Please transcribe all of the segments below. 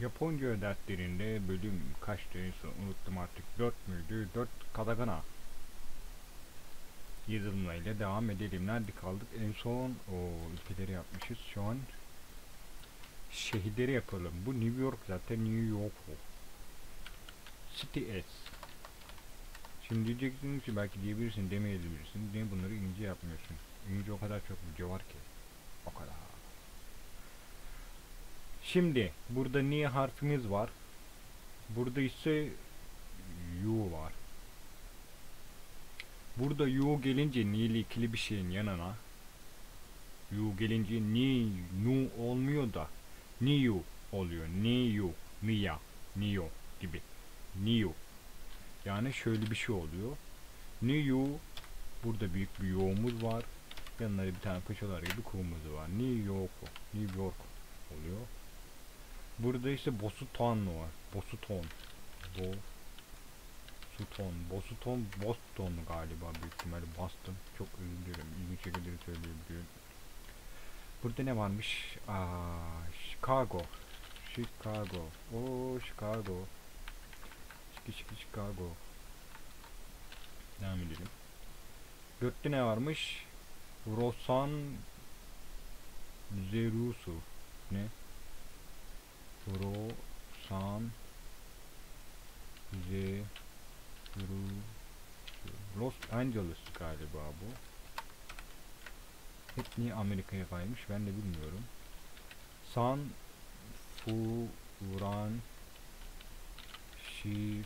Japonca derslerinde bölüm kaçtı? En son unuttum artık. 4 müydü? 4 katakana. Yazılımıyla devam edelim. Nerede kaldık? En son o ülkeleri yapmışız. Şu an şehirleri yapalım. Bu New York zaten New York. City S. Şimdi diyeceksiniz ki belki diyebilirsin demeyebilirsin. Niye bunları İngilizce yapmıyorsun? İngilizce o kadar çok video var ki. O kadar Şimdi burada niye harfimiz var. Burada ise U var. Burada U gelince ni ile ikili bir şeyin yanına U gelince ni nu olmuyor da ni U oluyor. Ni U, niya, niyo gibi. Ni U. Yani şöyle bir şey oluyor. Ni U burada büyük bir yoğumuz var. Yanları bir tane paçalar gibi kumumuz var. New York, New York oluyor. Burada ise Bosuton var. Bosuton. Bo Suton. Bosuton Boston galiba büyük ihtimalle Boston. Çok özür dilerim. İlginç şekilde söyleyebiliyorum. Burada ne varmış? Aa, Chicago. Chicago. Oo Chicago. Şiki şiki Chicago. Devam edelim. Dörtte ne varmış? Rosan Zerusu. Ne? Rosan Zerusu. Los Angeles galiba bu. Hep niye Amerika'ya kaymış ben de bilmiyorum. San Furan Shisuko.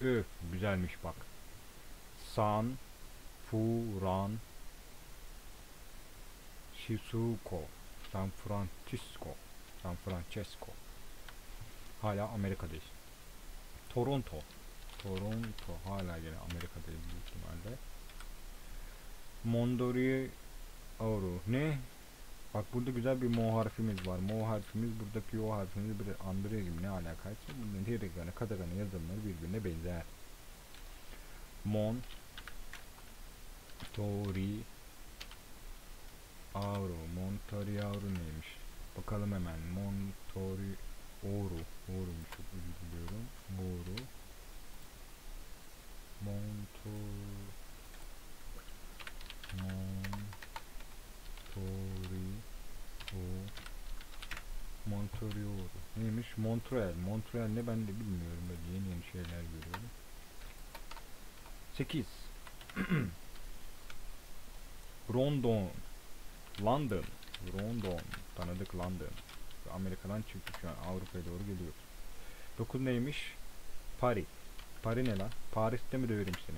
Ö güzelmiş bak. San Furan Shizuko San Francisco San Francisco Hala Amerika'dayız. Toronto Toronto hala yine Amerika'dayız büyük ihtimalle. Mondori Auru ne? Bak burada güzel bir mo harfimiz var. Mo harfimiz buradaki o harfimizi bir andırıyor gibi ne alakaysa. Bunların diğer katakana yazılımları birbirine benzer. Mon Tori Avro Montori Avro neymiş? Bakalım hemen. Montori Oru. Oru'muş çok özür diliyorum. Oru. Montor Montori O Montori Oru. Neymiş? Montreal. Montreal ne ben de bilmiyorum. Böyle yeni yeni şeyler görüyorum. 8 Rondon London Rondon tanıdık London. Amerika'dan çıktı şu an Avrupa'ya doğru geliyoruz 9 neymiş? Paris. Paris ne lan? Paris'te mi döverim seni?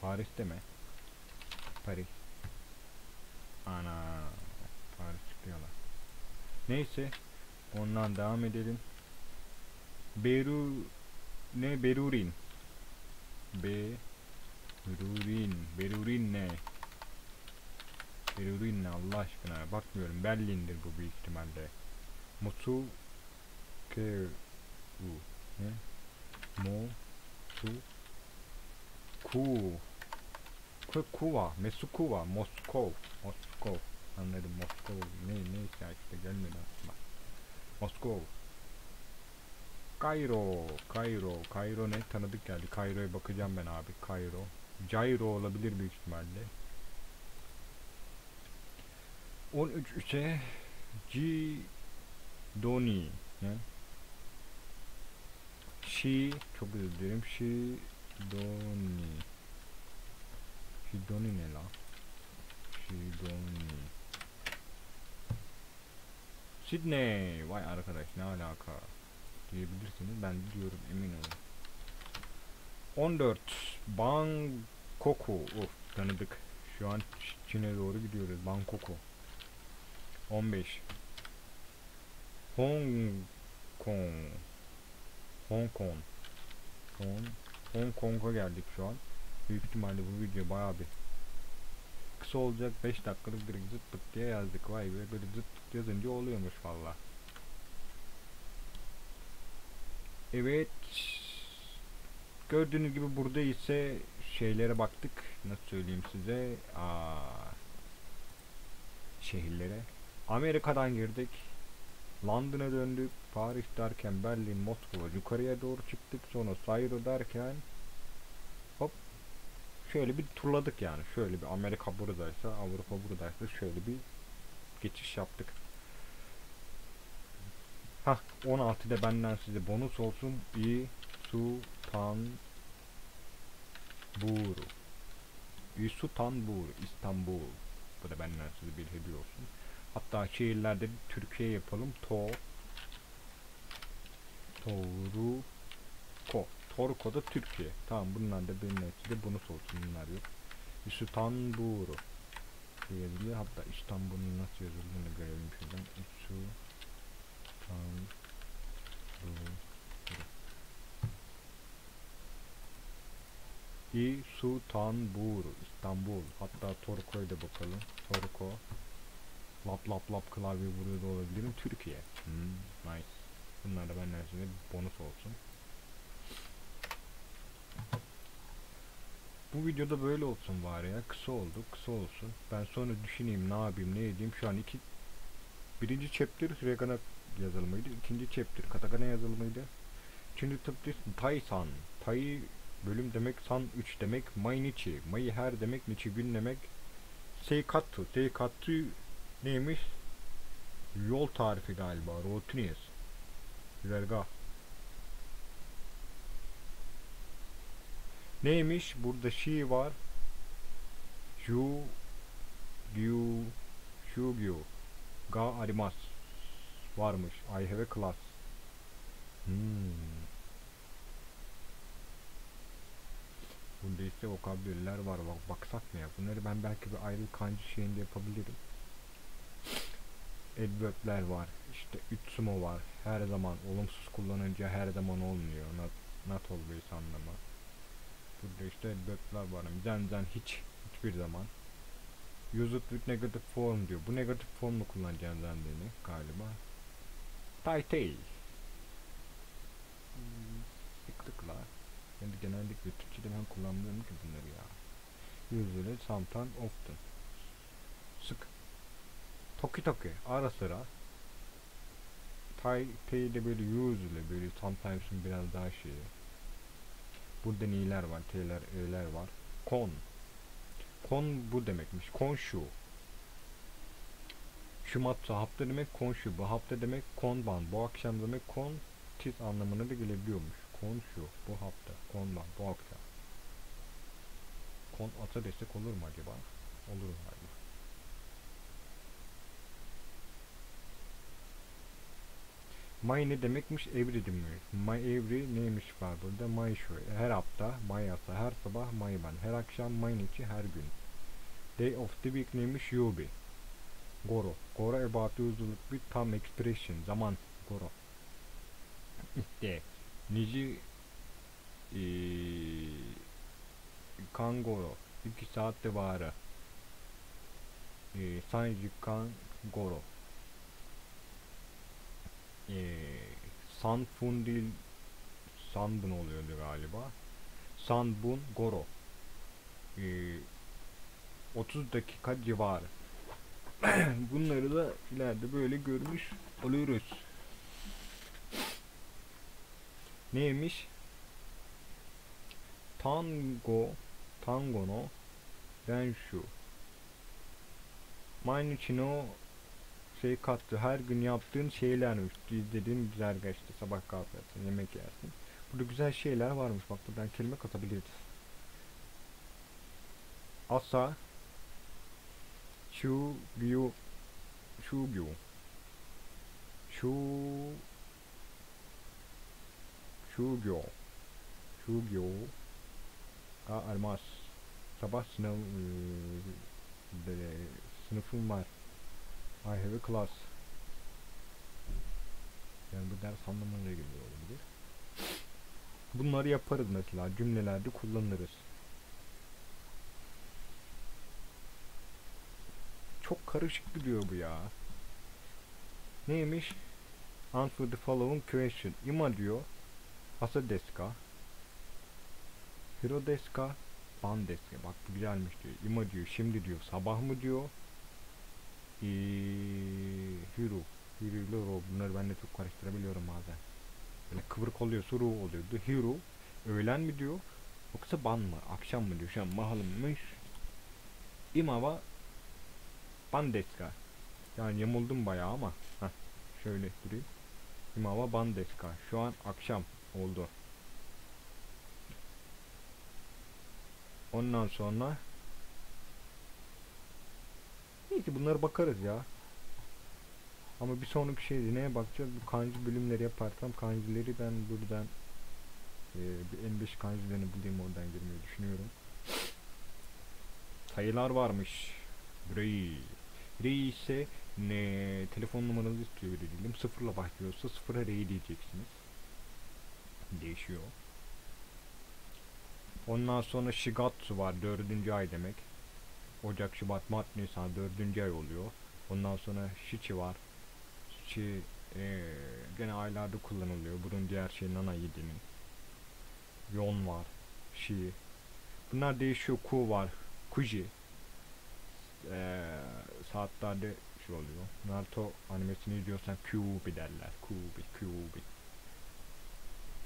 Paris'te mi? Paris. Ana Paris çıkıyorlar Neyse ondan devam edelim. Beru ne? Berurin. Berurin. Berurin ne Berurin ne Allah aşkına. Bakmıyorum. Berlin'dir bu büyük ihtimalle. Musu Ke U. Ne? Mo Su Ku. Ku Kuva. Mesukuva Moskov. Moskov. Anladım. Moskov. Ne neyse işte gelmedi aklıma. Moskov. Kairo, Kairo, Kairo ne? Tanıdık geldi. Kairo'ya bakacağım ben abi. Kairo. Cairo olabilir büyük ihtimalle. 13 3'e G Doni ne? Çok özür dilerim. Şi Doni. Şi Doni ne lan? Şi Doni. Sydney. Vay arkadaş ne alaka? diyebilirsiniz. Ben diyorum emin olun. 14 Bangkok'u of tanıdık. Şu an Çin'e doğru gidiyoruz. Bangkok'u. 15 Hong Kong Hong Kong Hong, Hong Kong'a geldik şu an. Büyük ihtimalle bu video bayağı bir kısa olacak. 5 dakikalık direkt zıt pıt diye yazdık. Vay be böyle zıt pıt yazınca oluyormuş valla. Evet. Gördüğünüz gibi burada ise şeylere baktık. Nasıl söyleyeyim size? Aa, şehirlere. Amerika'dan girdik. London'a döndük. Paris derken Berlin, Moskova yukarıya doğru çıktık. Sonra Sayro derken hop şöyle bir turladık yani. Şöyle bir Amerika buradaysa, Avrupa buradaysa şöyle bir geçiş yaptık. Hah 16'da benden size bonus olsun. İ su tan buru. İstanbul, İstanbul. Bu da benden size bir hediye olsun. Hatta şehirlerde bir Türkiye yapalım. To Toruko. Toruko da Türkiye. Tamam bunlar da benim size bonus olsun bunlar yok. İstanbul diyebilir. Hatta İstanbul'un nasıl yazıldığını görelim şuradan. İstanbul İ Sultanbul İstanbul hatta Torko'ya da bakalım Torko Lap lap lap klavye vuruyor da olabilirim Türkiye. Hmm, nice. Bunlar da benden size bonus olsun. Bu videoda böyle olsun var ya. Kısa oldu kısa olsun. Ben sonra düşüneyim ne yapayım ne edeyim. Şu an iki birinci chapter Regana yazılımıydı ikinci chapter katakana yazılımıydı üçüncü chapter Taysan. Tay bölüm demek san 3 demek. Mainichi Mai her demek Nichi gün demek. Seikatsu Seikatsu neymiş yol tarifi galiba Rotinius Güzergah Neymiş? Burada şi var. Ju Gyu Shugyu Ga arimas varmış. I have a class. Hmm. Burada ise vokabüller var. Bak, baksak mı ya? Bunları ben belki bir ayrı kanji şeyinde yapabilirim. Adverb'ler var. İşte ütsumo var. Her zaman olumsuz kullanınca her zaman olmuyor. Not, not always anlamı. Burada işte adverb'ler var. Zen hiç. Hiçbir zaman. Use it with negative form diyor. Bu negatif formla kullanacağım zendeğini galiba. Tai tai. Hmm, sıklıkla. Yani genellikle Türkçe'de ben kullanmıyorum ki bunları ya. Usually, sometimes, often. Sık. Toki toki. Ara sıra. Tai, T'de böyle usually böyle sometimes'ın biraz daha şeyi. Burada ni'ler var, t'ler, e'ler var. Kon. Kon bu demekmiş. Kon şu. Shumatsu hafta demek konshu. Bu hafta demek konban. Bu akşam demek kon tis anlamına da gelebiliyormuş. Konshu. Bu hafta. Konban. Bu akşam. Kon ata destek olur mu acaba? Olur galiba. May ne demekmiş? Every demek. My every neymiş var burada? May şu. Her hafta, may asa, her sabah may ben. Her akşam may içi her gün. Day of the week neymiş? Yubi. Goro. Goro about yüzlülük bir tam expression. Zaman. Goro. İşte. Nici ee, kan goro. 2 saatte var. E, 3 kan goro. E, sanfun değil sanbun oluyordu galiba. Sanbun goro. E, 30 dakika civarı. Bunları da ileride böyle görmüş oluyoruz. Neymiş? Tango Tango no Renshu Mainichi no Seikatsu her gün yaptığın şeylermiş. Dediğin güzergah işte sabah kahvaltı yemek yersin. Burada güzel şeyler varmış. Bak buradan kelime katabiliriz. Asa Shugyu Shugyu Shu Shugyo Shugyo ga almaz. Sabah sınav e, sınıfım var. I have a class. Yani bu ders anlamına geliyor olabilir. Bunları yaparız mesela cümlelerde kullanırız. Çok karışık gidiyor bu ya. Neymiş? Answer the following question. Ima diyor. Asa desu ka? Hiro desu ka? Ban desu ka? Bak bu güzelmiş diyor. Ima diyor. Şimdi diyor. Sabah mı diyor? Ee, Hiru. Hiru ile Ro. Bunları ben de çok karıştırabiliyorum bazen. Böyle kıvırık oluyorsa Ru oluyordu. Hiru. Öğlen mi diyor? Yoksa ban mı? Akşam mı diyor? Şu an mahalımmış. İmava Bandeska. Yani yamuldum bayağı ama. Heh, şöyle durayım. İmava Bandeska. Şu an akşam oldu. Ondan sonra Neyse bunlara bakarız ya. Ama bir sonraki şey neye bakacağız? Bu kanji bölümleri yaparsam kanjileri ben buradan e, en beş kanjilerini bulayım oradan girmeyi düşünüyorum. Sayılar varmış. Rei. Rei ise ne telefon numaranızı istiyor diyelim. Sıfırla başlıyorsa sıfıra rei diyeceksiniz. Değişiyor. Ondan sonra Shigatsu var. Dördüncü ay demek. Ocak, Şubat, Mart, Nisan dördüncü ay oluyor. Ondan sonra Shichi var. Shichi eee gene aylarda kullanılıyor. Bunun diğer şey Nana 7'nin. Yon var. Shi. Bunlar değişiyor. Ku var. Kuji. Eee saatlerde şey oluyor. Naruto animesini izliyorsan Kyuubi derler. Kyuubi, Kyuubi.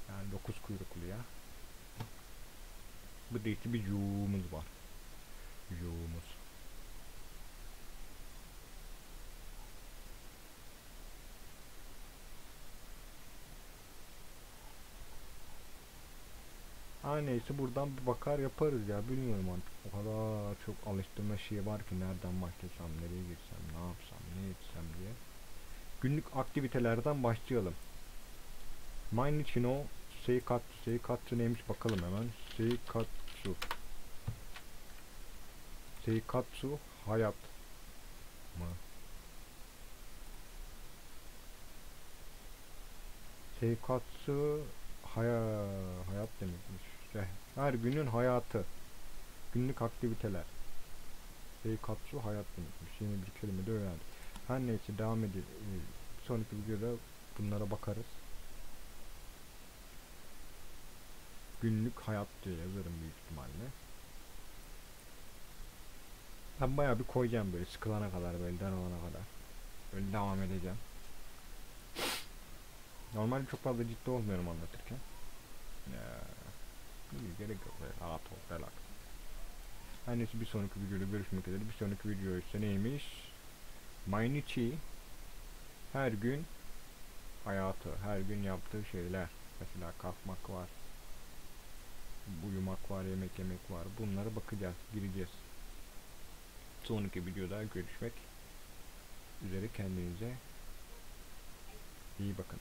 Yani dokuz kuyruklu ya. Bu da işte bir yuğumuz var. Yuğumuz. Neyse buradan bir bakar yaparız ya bilmiyorum artık. O kadar çok alıştırma şeyi var ki nereden başlasam, nereye girsem, ne yapsam, ne etsem diye. Günlük aktivitelerden başlayalım. Mainichi no Seikatsu. Seikatsu neymiş bakalım hemen. Seikatsu. Seikatsu hayat mı? Seikatsu haya, hayat demekmiş. İşte her günün hayatı. Günlük aktiviteler. Seikatsu hayat demekmiş. Yeni bir kelime de öğrendik. Her neyse devam edelim. Bir sonraki videoda bunlara bakarız. Günlük hayat diye yazarım büyük ihtimalle. Ben bayağı bir koyacağım böyle sıkılana kadar böyle daralana kadar. Böyle devam edeceğim. Normalde çok fazla ciddi olmuyorum anlatırken. Ya, gerek yok böyle rahat ol, relax. Her neyse bir sonraki videoda görüşmek üzere. Bir sonraki video ise neymiş? Mainichi her gün hayatı, her gün yaptığı şeyler. Mesela kalkmak var. Uyumak var, yemek yemek var. Bunlara bakacağız, gireceğiz. Sonraki videoda görüşmek üzere kendinize iyi bakın.